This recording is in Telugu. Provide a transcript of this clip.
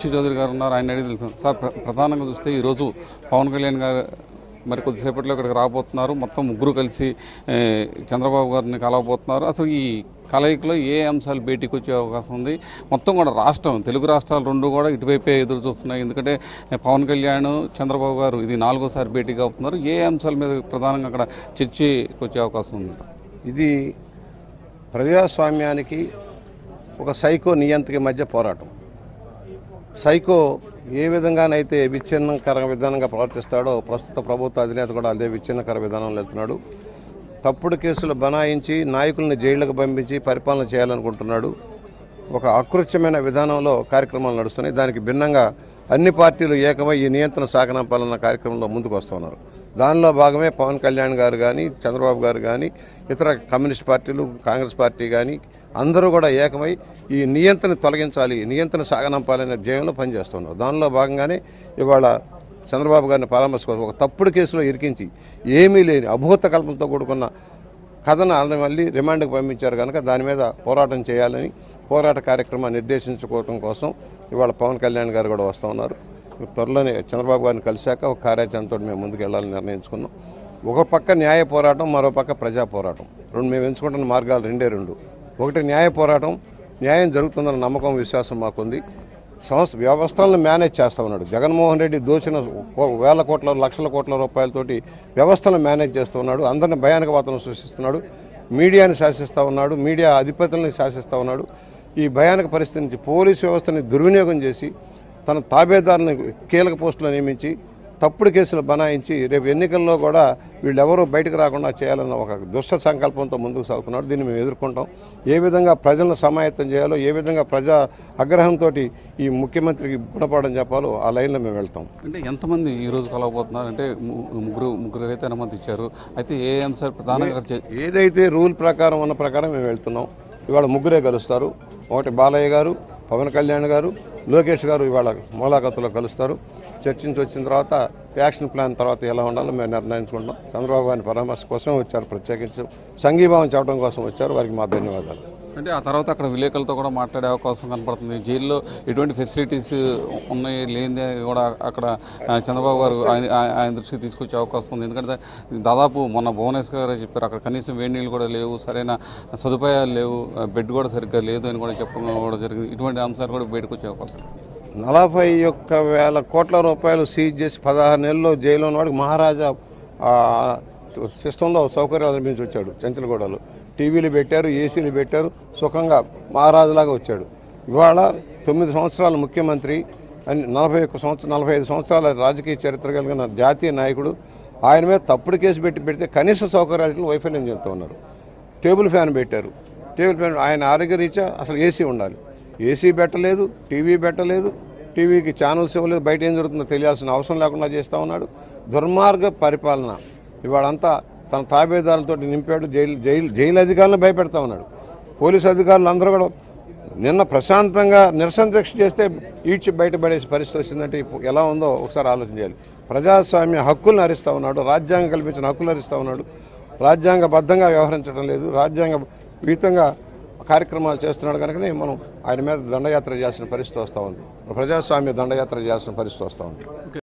పిచ్చి చౌదరి గారు ఉన్నారు. ఆయన అడిగి తెలుసు. సార్ ప్రధానంగా చూస్తే ఈరోజు పవన్ కళ్యాణ్ గారు మరి కొద్దిసేపట్లో ఇక్కడికి రాబోతున్నారు. మొత్తం ముగ్గురు కలిసి చంద్రబాబు గారిని కలవబోతున్నారు. అసలు ఈ కలయికలో ఏ అంశాలు బయటికి వచ్చే అవకాశం ఉంది? మొత్తం కూడా రాష్ట్రం తెలుగు రాష్ట్రాలు రెండు కూడా ఇటువైపే ఎదురు చూస్తున్నాయి. ఎందుకంటే పవన్ కళ్యాణ్ చంద్రబాబు గారు ఇది నాలుగోసారి భేటీగా అవుతున్నారు. ఏ అంశాల మీద ప్రధానంగా అక్కడ చర్చకు వచ్చే అవకాశం ఉంది? ఇది ప్రజాస్వామ్యానికి ఒక సైకో నియంత్రిక మధ్య పోరాటం. సైకో ఏ విధంగానైతే విచ్ఛిన్నకర విధానంగా ప్రవర్తిస్తాడో ప్రస్తుత ప్రభుత్వ అధినేత కూడా అదే విచ్ఛిన్నకర విధానంలో వెళ్తున్నాడు. తప్పుడు కేసులు బనాయించి నాయకుల్ని జైళ్ళకు పంపించి పరిపాలన చేయాలనుకుంటున్నాడు. ఒక అకృత్యమైన విధానంలో కార్యక్రమాలు నడుస్తున్నాయి. దానికి భిన్నంగా అన్ని పార్టీలు ఏకమై ఈ నియంత్రణ సాగనంపాలన్న కార్యక్రమంలో ముందుకు వస్తున్నారు. దానిలో భాగమే పవన్ కళ్యాణ్ గారు కానీ చంద్రబాబు గారు కానీ ఇతర కమ్యూనిస్ట్ పార్టీలు కాంగ్రెస్ పార్టీ కానీ అందరూ కూడా ఏకమై ఈ నియంత్రణ తొలగించాలి నియంత్రణ సాగనంపాలనే ధ్యేయంలో పనిచేస్తున్నారు. దానిలో భాగంగానే ఇవాళ చంద్రబాబు గారిని పరామర్శ ఒక తప్పుడు కేసులో ఇరికించి ఏమీ లేని అభూత కల్పంతో కూడుకున్న కథను వాళ్ళని మళ్ళీ రిమాండ్కి పంపించారు కనుక దాని మీద పోరాటం చేయాలని పోరాట కార్యక్రమాన్ని నిర్దేశించుకోవడం కోసం ఇవాళ పవన్ కళ్యాణ్ గారు కూడా వస్తూ ఉన్నారు. త్వరలోనే చంద్రబాబు గారిని కలిశాక ఒక కార్యాచరణతో మేము ముందుకు వెళ్ళాలని నిర్ణయించుకున్నాం. ఒక పక్క న్యాయ పోరాటం మరో పక్క ప్రజా పోరాటం. రెండు మేము ఎంచుకుంటున్న మార్గాలు రెండే రెండు. ఒకటి న్యాయ పోరాటం న్యాయం జరుగుతుందన్న నమ్మకం విశ్వాసం మాకుంది. సంస్థ వ్యవస్థలను మేనేజ్ చేస్తూ ఉన్నాడు జగన్మోహన్ రెడ్డి దోచిన వేల కోట్ల లక్షల కోట్ల రూపాయలతోటి వ్యవస్థలను మేనేజ్ చేస్తూ ఉన్నాడు అందరిని భయానక వాతావరణం సృష్టిస్తున్నాడు. మీడియాని శాసిస్తూ ఉన్నాడు. మీడియా అధిపతులను శాసిస్తూ ఉన్నాడు. ఈ భయానక పరిస్థితి నుంచి పోలీస్ వ్యవస్థని దుర్వినియోగం చేసి తన తాబేదారుని కీలక పోస్టులో నియమించి తప్పుడు కేసులు బనాయించి రేపు ఎన్నికల్లో కూడా వీళ్ళెవరూ బయటకు రాకుండా చేయాలన్న ఒక దుష్ట సంకల్పంతో ముందుకు సాగుతున్నాడు దీన్ని మేము ఎదుర్కొంటాం. ఏ విధంగా ప్రజలను సమాయత్తం చేయాలో ఏ విధంగా ప్రజా ఆగ్రహంతో ఈ ముఖ్యమంత్రికి గుణపాఠం చెప్పాలో ఆ లైన్లో మేము వెళ్తాం. అంటే ఎంతమంది ఈ రోజు కలవబోతున్నారు? అంటే ముగ్గురు ముగ్గురు అయితే అనుమతి ఇచ్చారు? అయితే ఏ అంశాలు ప్రధానంగా ఏదైతే రూల్ ప్రకారం ఉన్న ప్రకారం మేము వెళ్తున్నాం. ఇవాళ ముగ్గురే కలుస్తారు ఒకటి బాలయ్య గారు పవన్ కళ్యాణ్ గారు లోకేష్ గారు ఇవాళ మూలాఖతులో కలుస్తారు. చర్చించి వచ్చిన తర్వాత యాక్షన్ ప్లాన్ తర్వాత ఎలా ఉండాలో మేము నిర్ణయించుకుంటాం చంద్రబాబు గారిని పరామర్శ కోసం వచ్చారు ప్రత్యేకించి. సంఘీభావం చెప్పడం కోసం వచ్చారు. వారికి మా ధన్యవాదాలు. అంటే ఆ తర్వాత అక్కడ విలేకరులతో కూడా మాట్లాడే అవకాశం కనపడుతుంది. జైల్లో ఎటువంటి ఫెసిలిటీస్ ఉన్నాయి? లేనిదే కూడా అక్కడ చంద్రబాబు గారు ఆయన ఆయన- దృష్టికి తీసుకొచ్చే అవకాశం ఉంది. ఎందుకంటే దాదాపు మొన్న భువనేశ్వర్ గారు చెప్పారు అక్కడ కనీసం వేడి నీళ్ళు కూడా లేవు సరైన సదుపాయాలు లేవు బెడ్ కూడా సరిగ్గా లేదు అని కూడా చెప్పడం కూడా జరిగింది. ఇటువంటి అంశాలు కూడా బయటకు వచ్చే అవకాశం నలభై ఒక్క వేల కోట్ల రూపాయలు సీజ్ చేసి పదహారు నెలల్లో జైల్లో ఉన్నవాడికి మహారాజా సిస్టంలో సౌకర్యాలు నిర్మించి వచ్చాడు చెంచలగూడలో. టీవీలు పెట్టారు ఏసీలు పెట్టారు సుఖంగా మహారాజులాగా వచ్చాడు. ఇవాళ తొమ్మిది సంవత్సరాల ముఖ్యమంత్రి అని నలభై ఒక్క సంవత్సరం నలభై ఐదు సంవత్సరాల రాజకీయ చరిత్ర కలిగిన జాతీయ నాయకుడు. ఆయన మీద తప్పుడు కేసు పెట్టి పెడితే కనీస సౌకర్యాలను వైఫల్యం చెందుతూ ఉన్నారు. టేబుల్ ఫ్యాన్ పెట్టారు. టేబుల్ ఫ్యాన్ ఆయన ఆరోగ్య రీత్యా అసలు ఏసీ ఉండాలి. ఏసీ పెట్టలేదు టీవీ పెట్టలేదు టీవీకి ఛానల్స్ ఇవ్వలేదు బయట ఏం జరుగుతుందో తెలియాల్సిన అవసరం లేకుండా చేస్తూ ఉన్నాడు. దుర్మార్గ పరిపాలన. ఇవాళంతా తన తాబేదారులతో నింపాడు జైలు జైలు జైలు అధికారులను భయపెడతా ఉన్నాడు. పోలీసు అధికారులు అందరూ కూడా నిన్న ప్రశాంతంగా నిరసన దీక్ష చేస్తే ఈడ్చి బయటపడేసి పరిస్థితి వచ్చిందంటే ఎలా ఉందో ఒకసారి ఆలోచన చేయాలి. ప్రజాస్వామ్య హక్కులను హరిస్తూ ఉన్నాడు రాజ్యాంగం కల్పించిన హక్కులు హరిస్తూ ఉన్నాడు. రాజ్యాంగబద్ధంగా వ్యవహరించడం లేదు రాజ్యాంగ విహితంగా కార్యక్రమాలు చేస్తున్నాడు కనుకనే మనం ఆయన మీద దండయాత్ర చేయాల్సిన పరిస్థితి వస్తూ ఉంది. ప్రజాస్వామ్య దండయాత్ర చేయాల్సిన పరిస్థితి వస్తూ ఉంది.